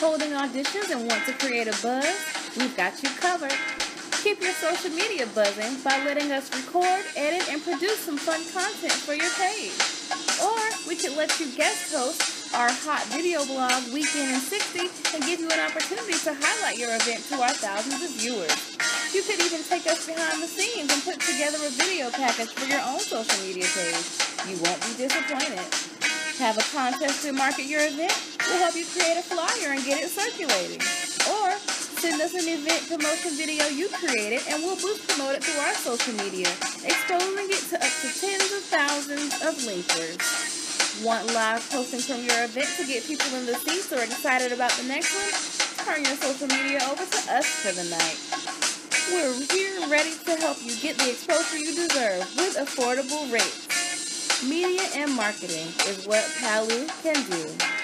holding auditions and want to create a buzz? We've got you covered. Keep your social media buzzing by letting us record, edit, and produce some fun content for your page. Or we could let you guest host our hot video blog Weekend in 60 and give you an opportunity to highlight your event to our thousands of viewers. You could even take us behind the scenes and put together a video package for your own social media page. You won't be disappointed. Have a contest to market your event? We'll help you create a flyer and get it circulating. Or Send us an event promotion video you created and we'll boost promote it through our social media, exposing it to up to tens of thousands of linkers. Want live posting from your event to get people in the seats or excited about the next one? Turn your social media over to us for the night. We're here ready to help you get the exposure you deserve with affordable rates. Media and marketing is what Palu can do.